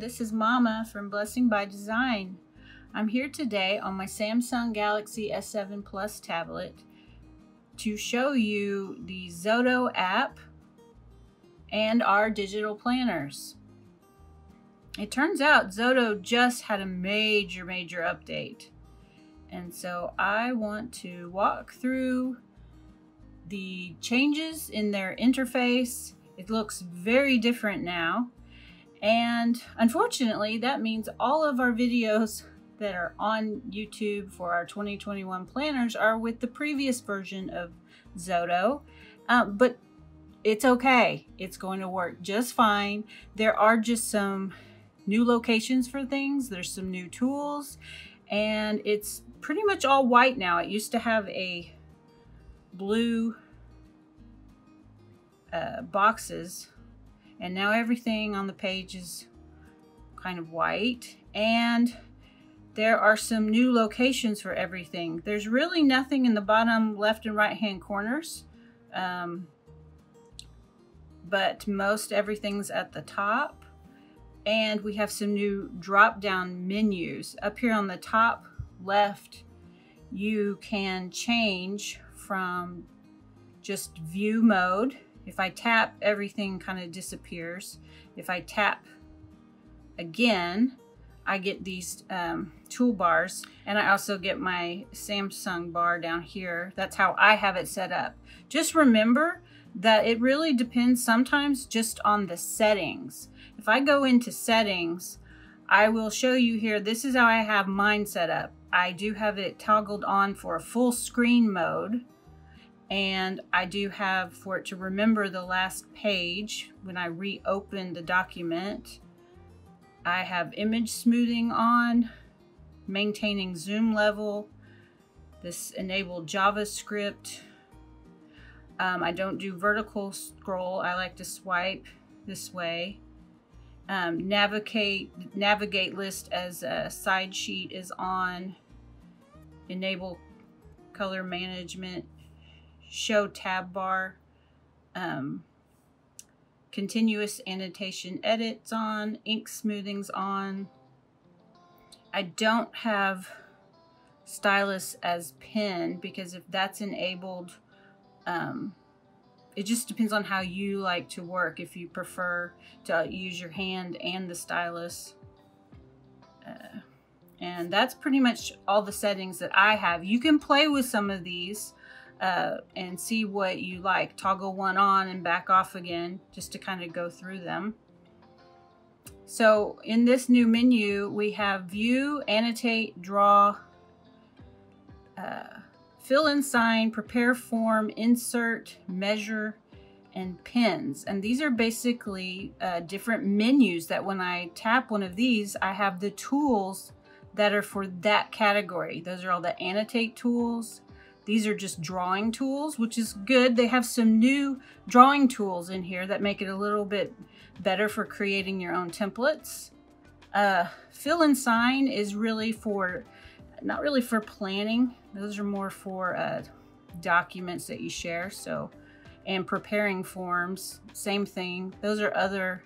this is Mama from Blessing by Design. I'm here today on my Samsung Galaxy S7 Plus tablet to show you the Xodo app and our digital planners. It turns out Xodo just had a major, major update. And so I want to walk through the changes in their interface. It looks very different now. And unfortunately, that means all of our videos that are on YouTube for our 2021 planners are with the previous version of Xodo. Um, but it's okay. It's going to work just fine. There are just some new locations for things. There's some new tools and it's pretty much all white now. It used to have a blue uh, boxes and now everything on the page is kind of white and there are some new locations for everything. There's really nothing in the bottom left and right hand corners. Um, but most everything's at the top. And we have some new drop down menus. Up here on the top left, you can change from just view mode if I tap, everything kind of disappears. If I tap again, I get these um, toolbars and I also get my Samsung bar down here. That's how I have it set up. Just remember that it really depends sometimes just on the settings. If I go into settings, I will show you here, this is how I have mine set up. I do have it toggled on for a full screen mode and I do have for it to remember the last page when I reopen the document. I have image smoothing on, maintaining zoom level, this enabled JavaScript. Um, I don't do vertical scroll. I like to swipe this way. Um, navigate navigate list as a side sheet is on. Enable color management show tab bar, um, continuous annotation edits on, ink smoothings on. I don't have stylus as pen because if that's enabled, um, it just depends on how you like to work. If you prefer to use your hand and the stylus. Uh, and that's pretty much all the settings that I have. You can play with some of these uh, and see what you like. Toggle one on and back off again just to kind of go through them. So in this new menu, we have view, annotate, draw, uh, fill and sign, prepare form, insert, measure, and pins. And these are basically uh, different menus that when I tap one of these, I have the tools that are for that category. Those are all the annotate tools, these are just drawing tools, which is good. They have some new drawing tools in here that make it a little bit better for creating your own templates. Uh, fill and sign is really for, not really for planning. Those are more for uh, documents that you share. So, and preparing forms, same thing. Those are other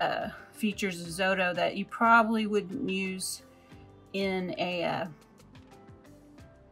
uh, features of Xodo that you probably wouldn't use in a uh,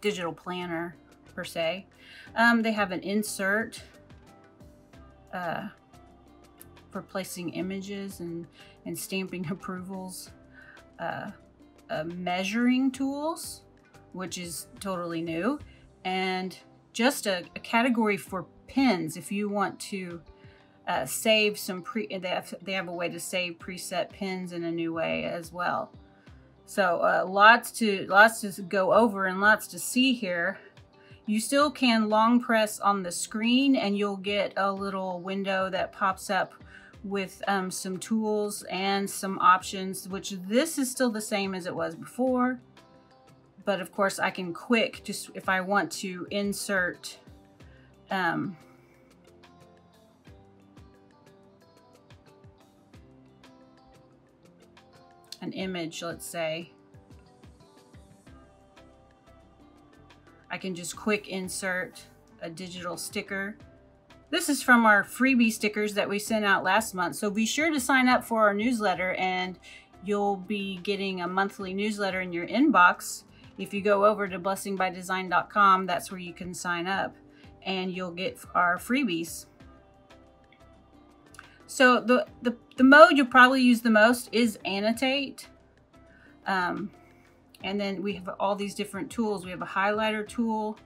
digital planner per se. Um, they have an insert uh, for placing images and, and stamping approvals. Uh, uh, measuring tools, which is totally new. And just a, a category for pins if you want to uh, save some pre they have, they have a way to save preset pins in a new way as well so uh, lots to lots to go over and lots to see here you still can long press on the screen and you'll get a little window that pops up with um, some tools and some options, which this is still the same as it was before. But of course I can quick, just if I want to insert um, an image, let's say, I can just quick insert a digital sticker This is from our freebie stickers that we sent out last month. So be sure to sign up for our newsletter and you'll be getting a monthly newsletter in your inbox. If you go over to blessingbydesign.com, that's where you can sign up and you'll get our freebies. So the, the, the mode you'll probably use the most is annotate. Um, and then we have all these different tools. We have a highlighter tool,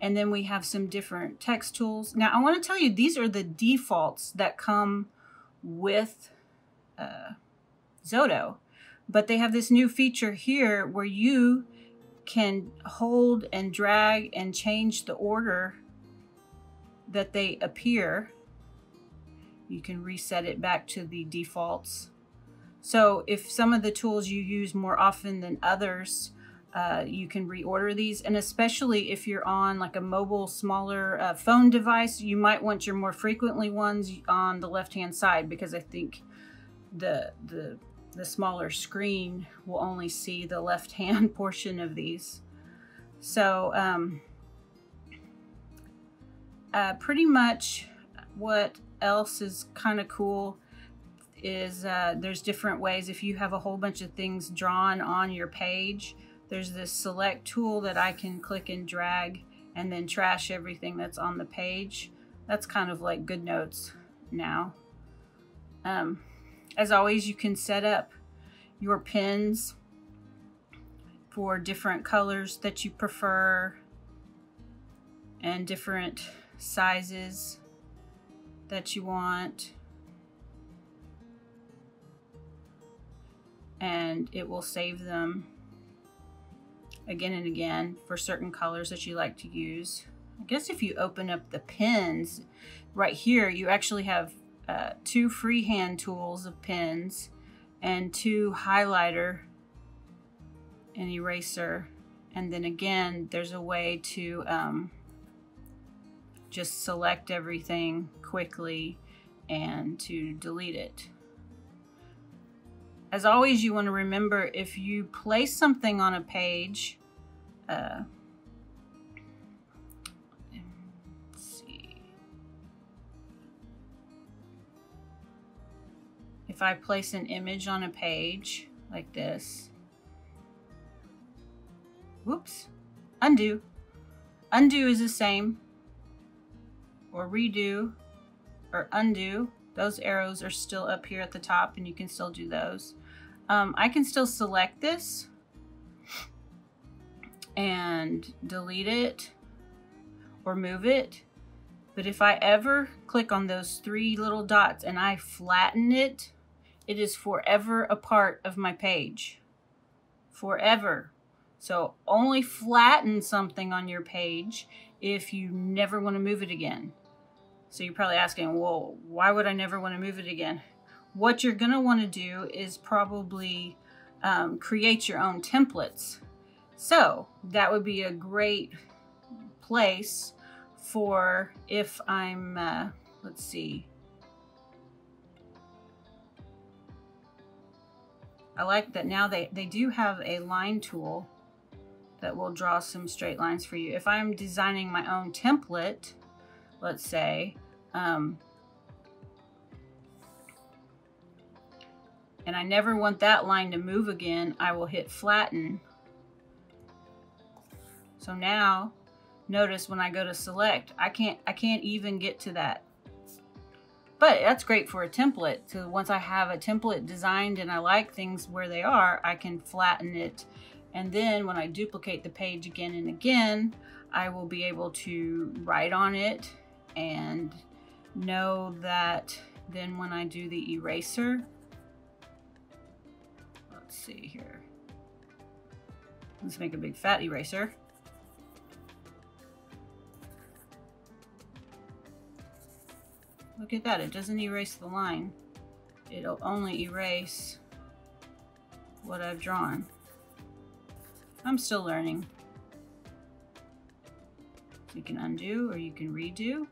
and then we have some different text tools. Now, I want to tell you, these are the defaults that come with uh, Xodo. But they have this new feature here where you can hold and drag and change the order that they appear. You can reset it back to the defaults. So if some of the tools you use more often than others, uh, you can reorder these. And especially if you're on like a mobile, smaller uh, phone device, you might want your more frequently ones on the left-hand side because I think the, the, the smaller screen will only see the left-hand portion of these. So um, uh, pretty much what else is kind of cool is uh, there's different ways. If you have a whole bunch of things drawn on your page, there's this select tool that I can click and drag and then trash everything that's on the page. That's kind of like GoodNotes now. Um, as always, you can set up your pins for different colors that you prefer and different sizes that you want. And it will save them again and again for certain colors that you like to use. I guess if you open up the pins right here, you actually have uh, two freehand tools of pins and two highlighter and eraser. And then again, there's a way to um, just select everything quickly and to delete it. As always, you want to remember if you place something on a page, uh, If I place an image on a page like this, whoops, undo. Undo is the same, or redo, or undo. Those arrows are still up here at the top and you can still do those. Um, I can still select this and delete it or move it. But if I ever click on those three little dots and I flatten it, it is forever a part of my page. Forever. So only flatten something on your page if you never want to move it again. So you're probably asking, well, why would I never want to move it again? what you're going to want to do is probably um, create your own templates. So that would be a great place for if I'm, uh, let's see. I like that now they, they do have a line tool that will draw some straight lines for you. If I'm designing my own template, let's say, um, and I never want that line to move again, I will hit flatten. So now, notice when I go to select, I can't, I can't even get to that. But that's great for a template. So once I have a template designed and I like things where they are, I can flatten it. And then when I duplicate the page again and again, I will be able to write on it and know that then when I do the eraser, Let's see here. Let's make a big fat eraser. Look at that, it doesn't erase the line. It'll only erase what I've drawn. I'm still learning. You can undo or you can redo.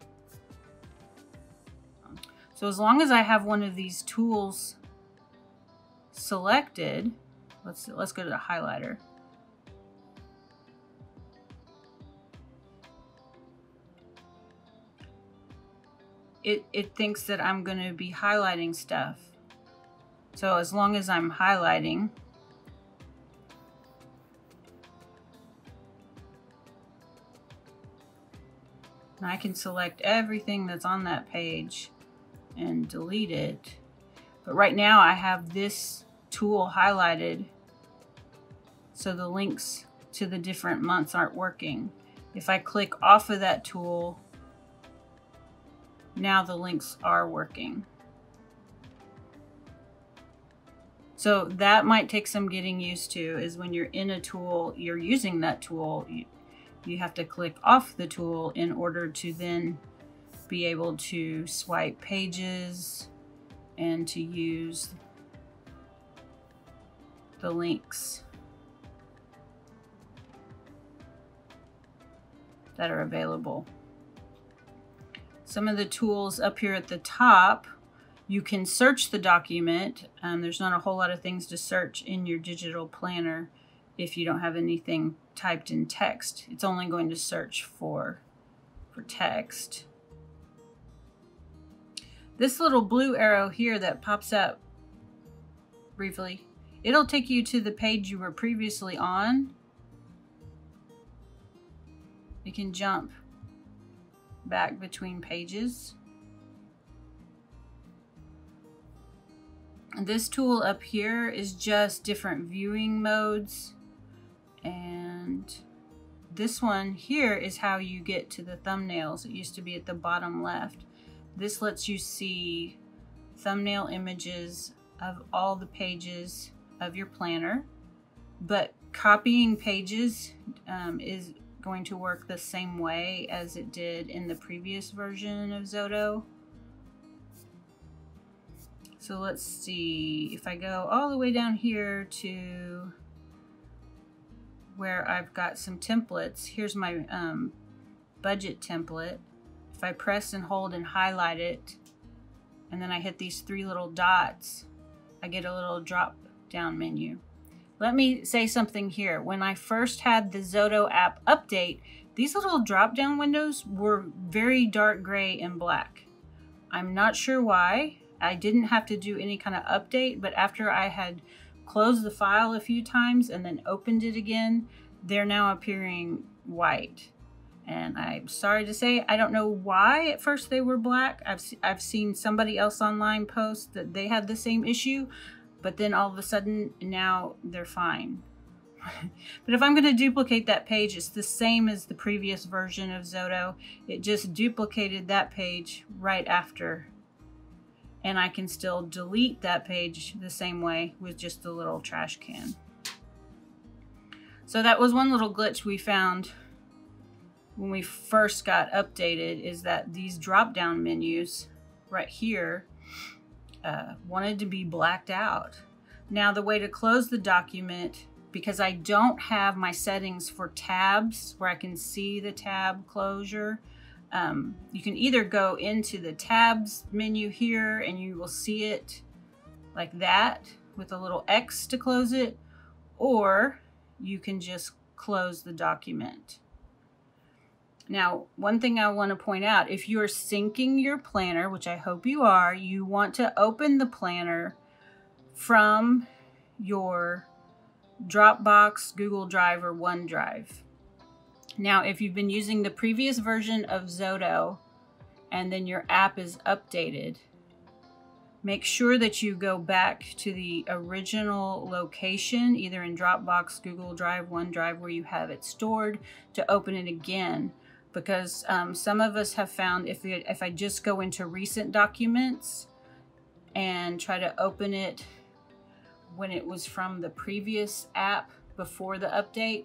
So as long as I have one of these tools selected, let's let's go to the highlighter. it, it thinks that I'm going to be highlighting stuff. So as long as I'm highlighting, I can select everything that's on that page and delete it. But right now I have this tool highlighted so the links to the different months aren't working. If I click off of that tool, now the links are working. So that might take some getting used to is when you're in a tool, you're using that tool, you, you have to click off the tool in order to then be able to swipe pages and to use the links that are available. Some of the tools up here at the top, you can search the document. Um, there's not a whole lot of things to search in your digital planner if you don't have anything typed in text. It's only going to search for, for text. This little blue arrow here that pops up briefly, it'll take you to the page you were previously on. You can jump back between pages. This tool up here is just different viewing modes. And this one here is how you get to the thumbnails. It used to be at the bottom left. This lets you see thumbnail images of all the pages of your planner. But copying pages um, is going to work the same way as it did in the previous version of Xodo. So let's see, if I go all the way down here to where I've got some templates, here's my um, budget template. If I press and hold and highlight it, and then I hit these three little dots, I get a little drop down menu. Let me say something here. When I first had the Xodo app update, these little drop-down windows were very dark gray and black. I'm not sure why. I didn't have to do any kind of update, but after I had closed the file a few times and then opened it again, they're now appearing white. And I'm sorry to say, I don't know why at first they were black. I've, I've seen somebody else online post that they had the same issue but then all of a sudden now they're fine. but if I'm going to duplicate that page, it's the same as the previous version of Xodo. It just duplicated that page right after. And I can still delete that page the same way with just the little trash can. So that was one little glitch we found when we first got updated is that these drop down menus right here uh, wanted to be blacked out. Now the way to close the document, because I don't have my settings for tabs where I can see the tab closure, um, you can either go into the tabs menu here and you will see it like that with a little X to close it, or you can just close the document. Now, one thing I want to point out, if you're syncing your planner, which I hope you are, you want to open the planner from your Dropbox, Google Drive, or OneDrive. Now, if you've been using the previous version of Xodo and then your app is updated, make sure that you go back to the original location, either in Dropbox, Google Drive, OneDrive, where you have it stored, to open it again because um, some of us have found if, if I just go into recent documents and try to open it when it was from the previous app before the update,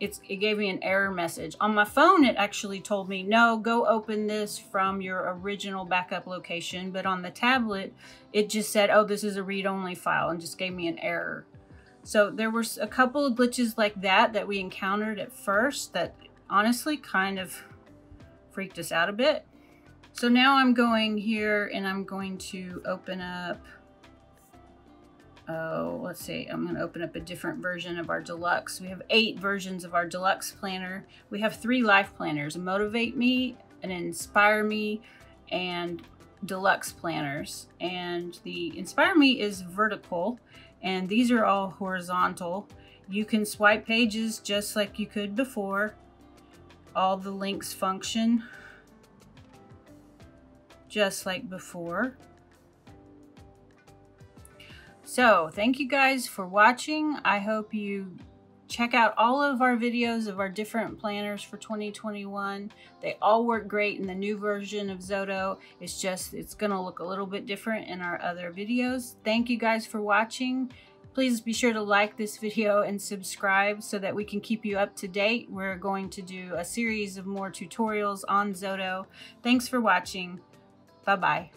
it's, it gave me an error message. On my phone, it actually told me, no, go open this from your original backup location. But on the tablet, it just said, oh, this is a read-only file and just gave me an error. So there were a couple of glitches like that that we encountered at first that honestly kind of freaked us out a bit. So now I'm going here and I'm going to open up, oh, let's see, I'm going to open up a different version of our deluxe. We have eight versions of our deluxe planner. We have three life planners, Motivate Me, and Inspire Me, and deluxe planners. And the Inspire Me is vertical and these are all horizontal. You can swipe pages just like you could before. All the links function just like before. So thank you guys for watching. I hope you check out all of our videos of our different planners for 2021. They all work great in the new version of Xodo. It's just, it's gonna look a little bit different in our other videos. Thank you guys for watching. Please be sure to like this video and subscribe so that we can keep you up to date. We're going to do a series of more tutorials on Xodo. Thanks for watching. Bye-bye.